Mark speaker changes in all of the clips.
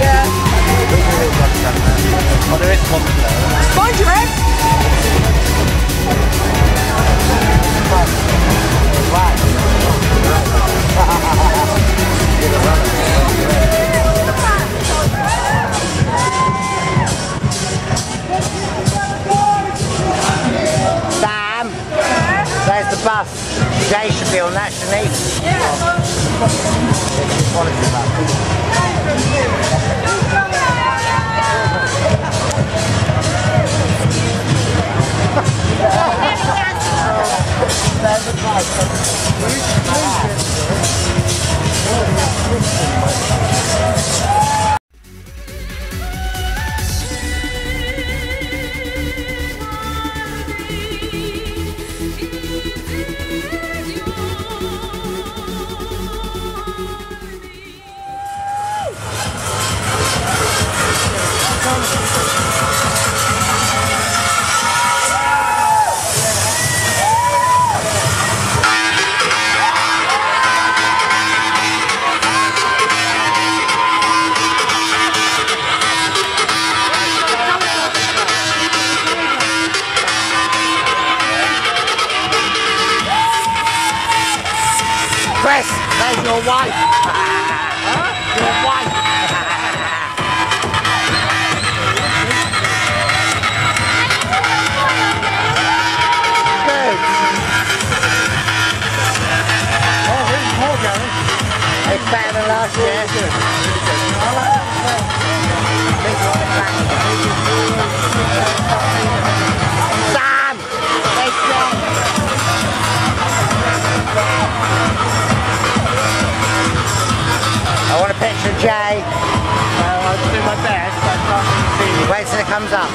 Speaker 1: Yeah.
Speaker 2: We could have done that. Oh, there is.
Speaker 1: Find your head.
Speaker 2: Sam, there's the bus. Jay should be on that, shouldn't he? Yeah. Bus. Chris, better than last year. Sam!
Speaker 3: I want a picture of Jay. Well, I'll do my best, but I can't see you. Wait till it comes up.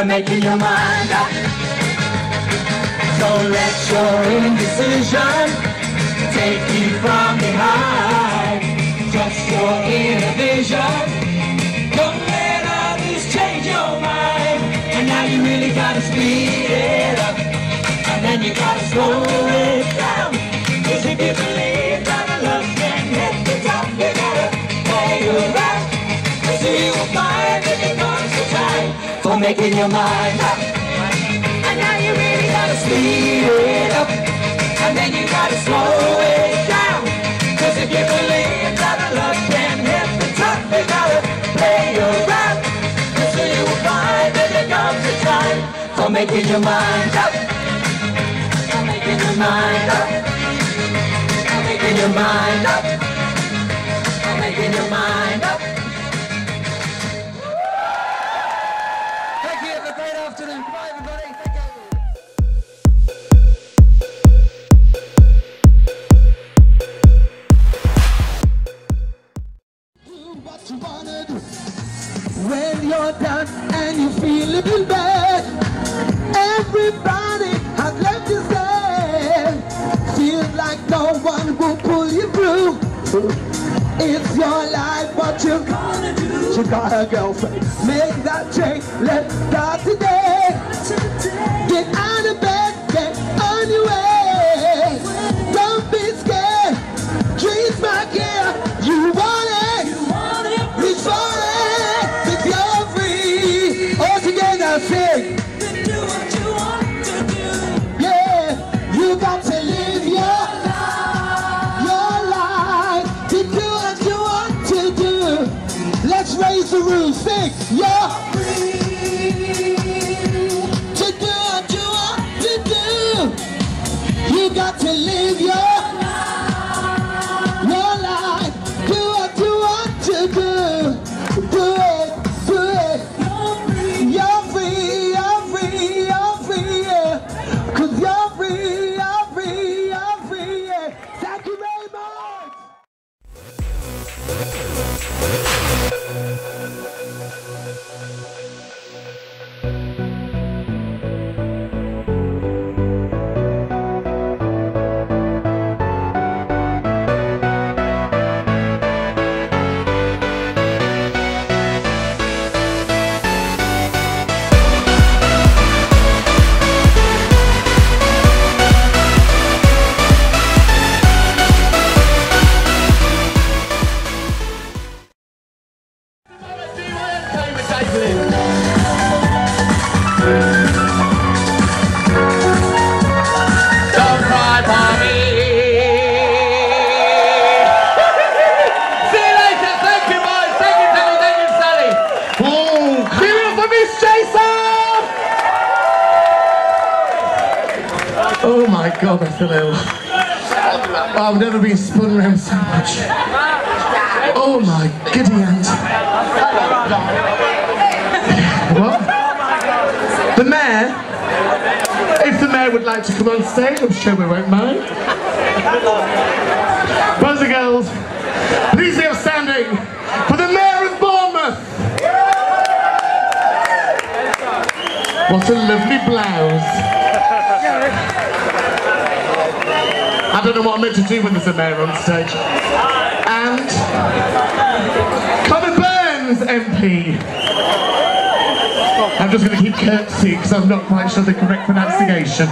Speaker 3: You're making your mind up. Don't let your indecision take you from behind. Trust your inner vision. Don't let others change your mind. And now you really gotta speed it up. And then you gotta slow it down. Cause if you making your mind up. And now you really gotta speed it up. And then you gotta slow it down. Cause if you believe that love can hit the top, you gotta play around. Cause so you will find that it comes a time for making your mind up. For making your mind up. For making your mind up.
Speaker 4: You're down and you feel a little bad. Everybody has left you sad. Feels like no one will pull you through. It's your life, what you gonna do? You got a girlfriend, make that change. Let's start today. Get out
Speaker 3: to
Speaker 4: live your
Speaker 5: Oh. Oh my God, I feel ill. I've never been spun around so much. Oh my giddy aunt. The mayor? If the mayor would like to come on stage, I'm sure we won't mind. Boys and girls, please be outstanding for the mayor of Bournemouth. What a lovely blouse. I don't know what I'm meant to do when there's a mayor on stage. And Conor Burns MP. I'm just going to keep curtsy because I'm not quite sure the correct pronunciation.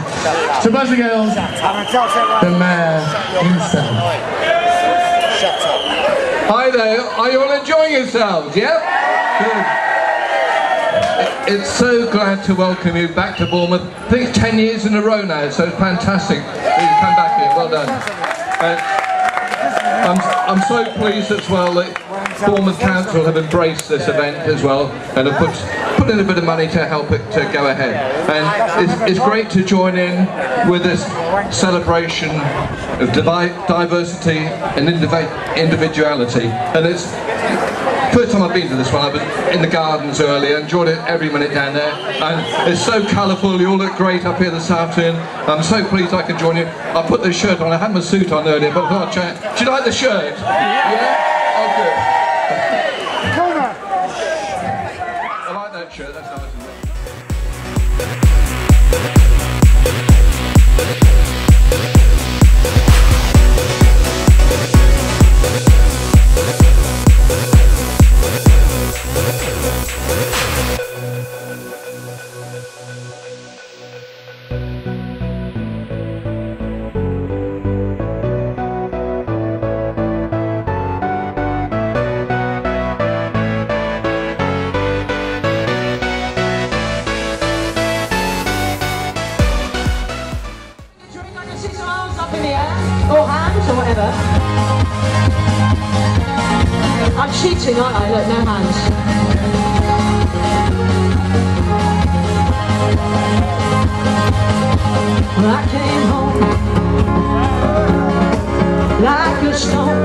Speaker 5: So, boys and girls, the mayor himself.
Speaker 6: Hi there, are you all enjoying yourselves? Yep? Good. It's so glad to welcome you back to Bournemouth. I think it's 10 years in a row now, so it's fantastic that you come back here. Well done. Uh, I'm, I'm so pleased as well that Bournemouth Council have embraced this event as well and have put, put in a bit of money to help it to go ahead. And it's, it's great to join in with this celebration of diversity and indivi- individuality. And it's First time I've been to this one, I was in the gardens earlier, enjoyed it every minute down there. And it's so colourful, you all look great up here this afternoon. I'm so pleased I can join you. I put this shirt on, I had my suit on earlier, but I thought. Do you like the shirt? Yeah? Oh,
Speaker 1: Woo! cheating, aren't I? Look, no hands. Well, I came home like a stone,